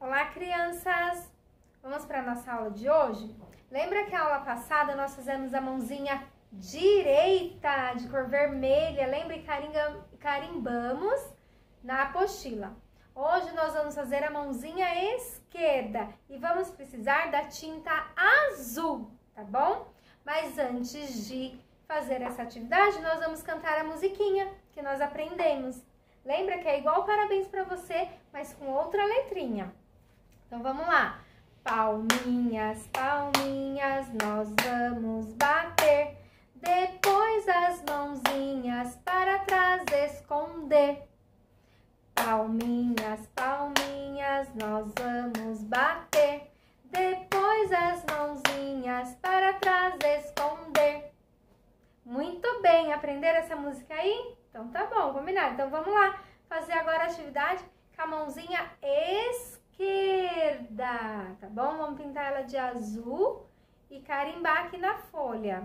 Olá, crianças! Vamos para a nossa aula de hoje? Lembra que a aula passada nós fizemos a mãozinha direita de cor vermelha? Lembra e carimbamos na apostila. Hoje nós vamos fazer a mãozinha esquerda e vamos precisar da tinta azul, tá bom? Mas antes de fazer essa atividade, nós vamos cantar a musiquinha que nós aprendemos. Lembra que é igual parabéns para você, mas com outra letrinha. Então vamos lá. Palminhas, palminhas, nós vamos bater. Depois as mãozinhas para trás esconder. Palminhas, palminhas, nós vamos bater. Depois as mãozinhas para trás esconder. Aprenderam essa música aí? Então tá bom, combinado. Então vamos lá fazer agora a atividade com a mãozinha esquerda, tá bom? Vamos pintar ela de azul e carimbar aqui na folha.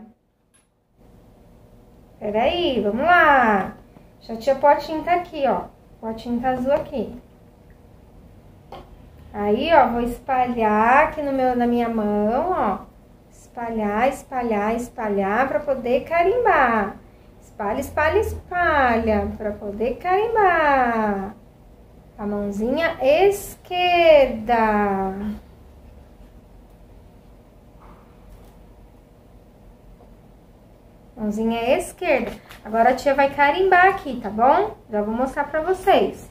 Peraí, vamos lá. Já tinha potinho tá aqui, ó. Potinho tá azul aqui. Aí, ó, vou espalhar aqui no meu, na minha mão, ó. Espalhar, espalhar, espalhar para poder carimbar. Espalha, espalha, espalha para poder carimbar. A mãozinha esquerda. Mãozinha esquerda. Agora a tia vai carimbar aqui, tá bom? Já vou mostrar pra vocês.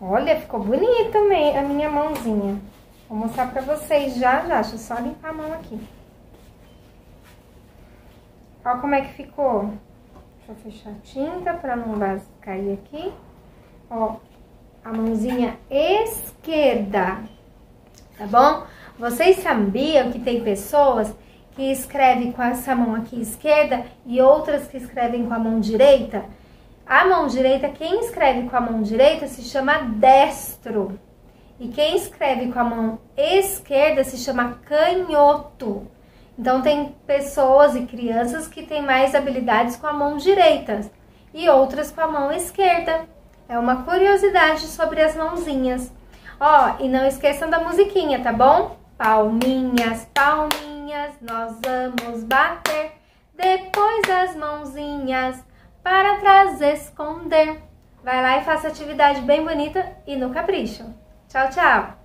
Olha, ficou bonita a minha mãozinha. Vou mostrar pra vocês já, já. Deixa eu só limpar a mão aqui. Olha como é que ficou. Deixa eu fechar a tinta pra não cair aqui. Ó, a mãozinha esquerda, tá bom? Vocês sabiam que tem pessoas que escrevem com essa mão aqui esquerda e outras que escrevem com a mão direita? A mão direita, quem escreve com a mão direita se chama destro. E quem escreve com a mão esquerda se chama canhoto. Então, tem pessoas e crianças que têm mais habilidades com a mão direita e outras com a mão esquerda. É uma curiosidade sobre as mãozinhas. Ó, e não esqueçam da musiquinha, tá bom? Palminhas, palminhas, nós vamos bater. Depois as mãozinhas para trás esconder. Vai lá e faça atividade bem bonita e no capricho. Tchau, tchau!